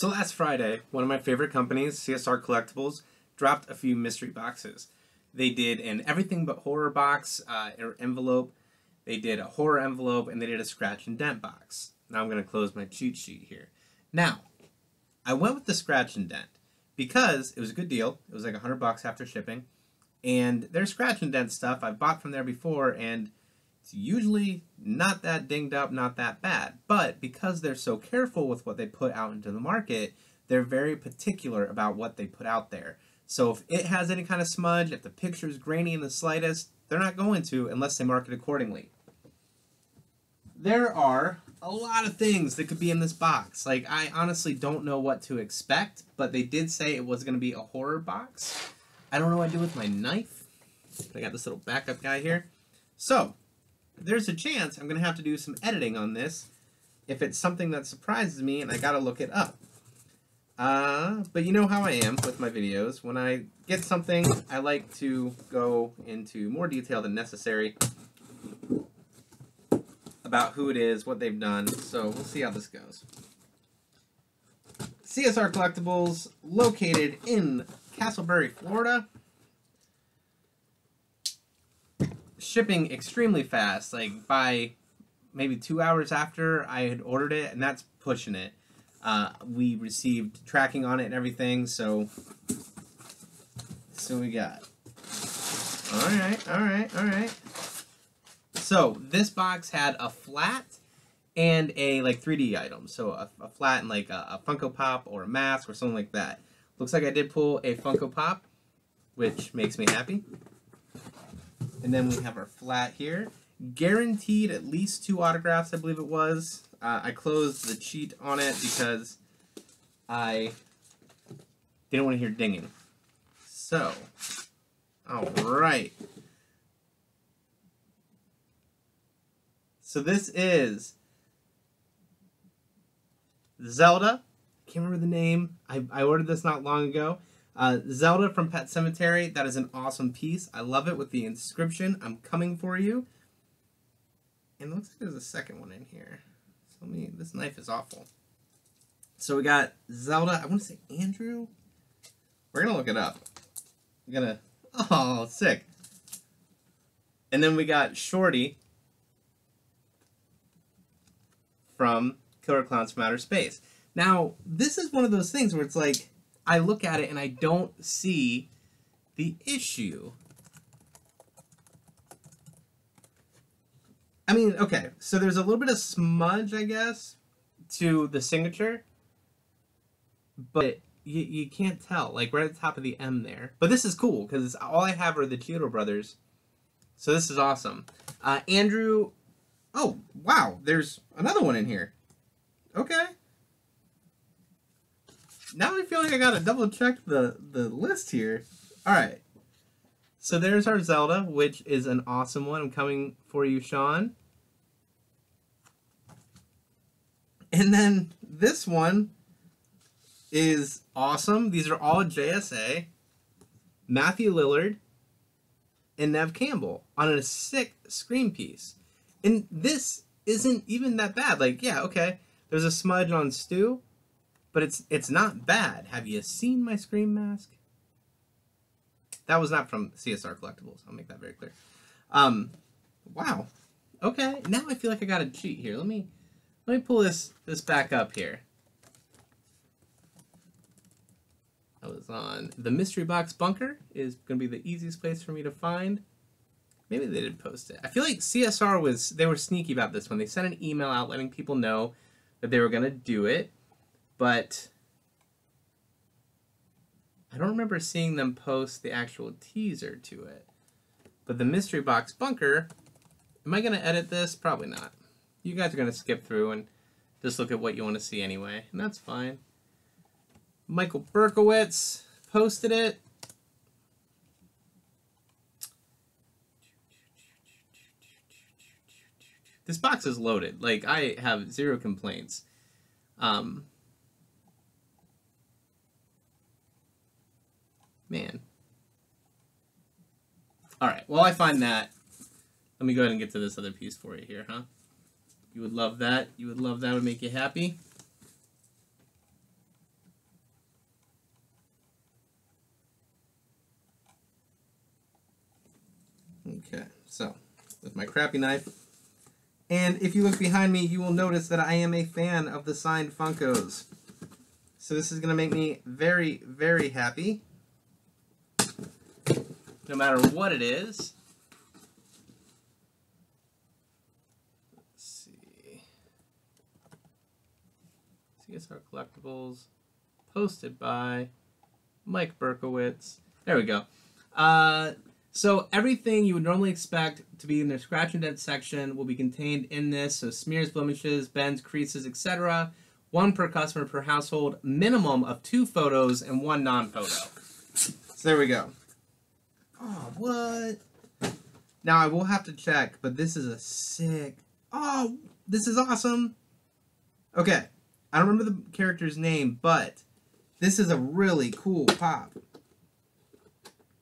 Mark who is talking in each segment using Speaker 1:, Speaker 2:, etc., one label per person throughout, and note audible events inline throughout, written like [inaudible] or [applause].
Speaker 1: So last Friday, one of my favorite companies, CSR Collectibles, dropped a few mystery boxes. They did an everything but horror box uh, envelope. They did a horror envelope, and they did a scratch and dent box. Now I'm going to close my cheat sheet here. Now, I went with the scratch and dent because it was a good deal. It was like 100 bucks after shipping. And their scratch and dent stuff I've bought from there before, and it's usually not that dinged up, not that bad. But because they're so careful with what they put out into the market, they're very particular about what they put out there. So if it has any kind of smudge, if the picture is grainy in the slightest, they're not going to unless they mark it accordingly. There are a lot of things that could be in this box. Like, I honestly don't know what to expect, but they did say it was going to be a horror box. I don't know what I do with my knife. I got this little backup guy here. So, there's a chance I'm going to have to do some editing on this if it's something that surprises me and I got to look it up. Uh, but you know how I am with my videos. When I get something, I like to go into more detail than necessary about who it is, what they've done. So we'll see how this goes. CSR Collectibles, located in Casselberry, Florida. Shipping extremely fast, like by maybe two hours after I had ordered it, and that's pushing it. Uh, we received tracking on it and everything, so so we got. All right, all right, all right. So this box had a flat and a like 3D item. So a, a flat and like a, a, Funko Pop or a mask or something like that. Looks like I did pull a Funko Pop, which makes me happy. And then we have our flat here. Guaranteed at least two autographs, I believe it was. Uh, I closed the cheat on it because I didn't want to hear dinging. So, alright. So this is Zelda. I Can't remember the name. I, I ordered this not long ago. Uh, Zelda from Pet Sematary, That is an awesome piece. I love it with the inscription, I'm coming for you. And looks like there's a second one in here. So let me, this knife is awful. So we got Zelda, I want to say Andrew. We're going to look it up. We're going to, oh, sick. And then we got Shorty from Killer Clowns from Outer Space. Now, this is one of those things where it's like, I look at it and I don't see the issue. I mean, okay, so there's a little bit of smudge, I guess, to the signature, but you, you can't tell, like right at the top of the M there. But this is cool, because all I have are the Chiodo brothers, so this is awesome. Uh, Andrew Oh, wow, there's another one in here. Okay. Now I feel like I gotta double check the, the list here. Alright. So there's our Zelda, which is an awesome one. I'm coming for you, Sean. And then this one is awesome. These are all JSA. Matthew Lillard and Neve Campbell on a sick screen piece. And this isn't even that bad. Like, yeah, okay, there's a smudge on Stu, but it's it's not bad. Have you seen my Scream mask? That was not from CSR Collectibles. I'll make that very clear. Um, wow. Okay, now I feel like I got a cheat here. Let me let me pull this this back up here. I was on the mystery box bunker is going to be the easiest place for me to find. Maybe they didn't post it. I feel like CSR was they were sneaky about this one. They sent an email out letting people know that they were gonna do it, but I don't remember seeing them post the actual teaser to it. But the mystery box bunker, am I gonna edit this? Probably not. You guys are gonna skip through and just look at what you want to see anyway, and that's fine. Michael Berkowitz posted it. this box is loaded. Like I have zero complaints. Um, while I find that, let me go ahead and get to this other piece for you here, huh? You would love that. You would love that. It would make you happy. Okay, so with my crappy knife. And if you look behind me, you will notice that I am a fan of the signed Funkos. So this is going to make me very, very happy. No matter what it is. Let's see. CSR Collectibles. Posted by Mike Berkowitz. There we go. Uh, so everything you would normally expect to be in the scratch and dent section will be contained in this. So smears, blemishes, bends, creases, etc. One per customer per household. Minimum of two photos and one non-photo. So there we go. Oh, what? Now I will have to check, but this is a sick. Oh, this is awesome. Okay, I don't remember the character's name, but this is a really cool pop.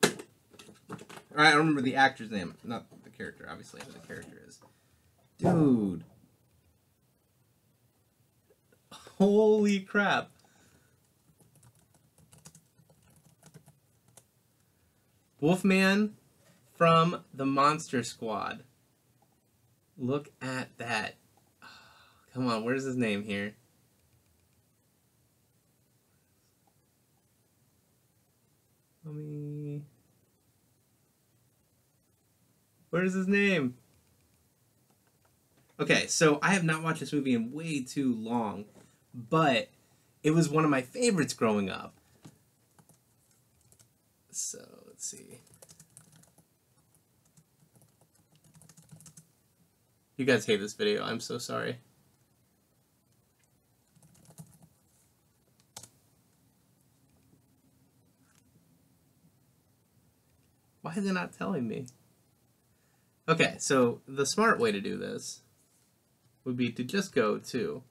Speaker 1: All right, I remember the actor's name, not the character, obviously, who the character is. Dude. Holy crap. Wolfman from the Monster Squad. Look at that. [sighs] come on, where's his name here? Let me. Where's his name? Okay, so I have not watched this movie in way too long, but it was one of my favorites growing up. So, let's see. You guys hate this video. I'm so sorry. Why is it not telling me? Okay, so the smart way to do this would be to just go to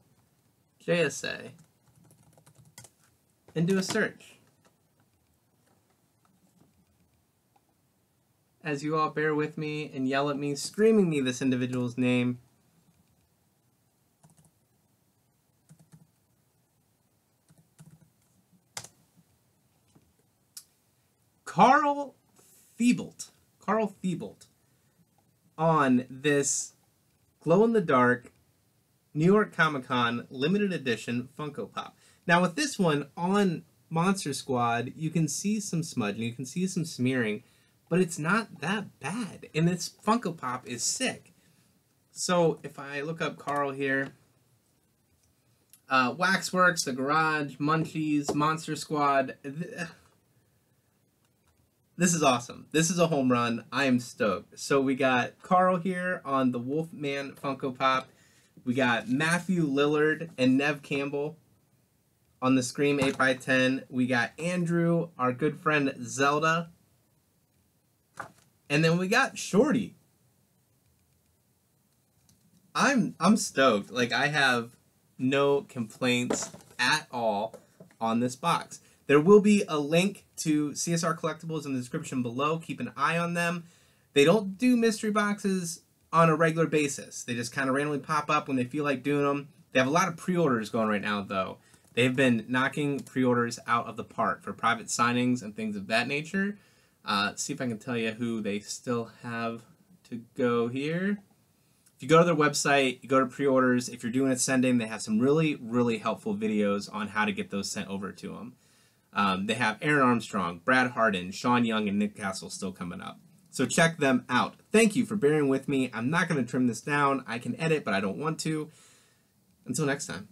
Speaker 1: JSA and do a search. As you all bear with me and yell at me, screaming me this individual's name. Carl Thibault. Carl Thibault on this glow in the dark New York Comic Con limited edition Funko Pop. Now, with this one on Monster Squad, you can see some smudging, you can see some smearing, but it's not that bad. And this Funko Pop is sick. So, if I look up Carl here, uh, Waxworks, The Garage, Munchies, Monster Squad. Th- this is awesome. This is a home run. I am stoked. So we got Carl here on the Wolfman Funko Pop. We got Matthew Lillard and Neve Campbell on the Scream 8x10. We got Andrew, our good friend Zelda. And then we got Shorty. I'm I'm stoked. Like I have no complaints at all on this box. There will be a link to CSR Collectibles in the description below. Keep an eye on them. They don't do mystery boxes on a regular basis. They just kind of randomly pop up when they feel like doing them. They have a lot of pre-orders going right now, though. They've been knocking pre-orders out of the park for private signings and things of that nature. Uh, see if I can tell you who they still have to go here. If you go to their website, you go to pre-orders. If you're doing a sending, they have some really, really helpful videos on how to get those sent over to them. Um, they have Aaron Armstrong, Brad Harden, Sean Young, and Nick Castle still coming up. So check them out. Thank you for bearing with me. I'm not going to trim this down. I can edit, but I don't want to. Until next time.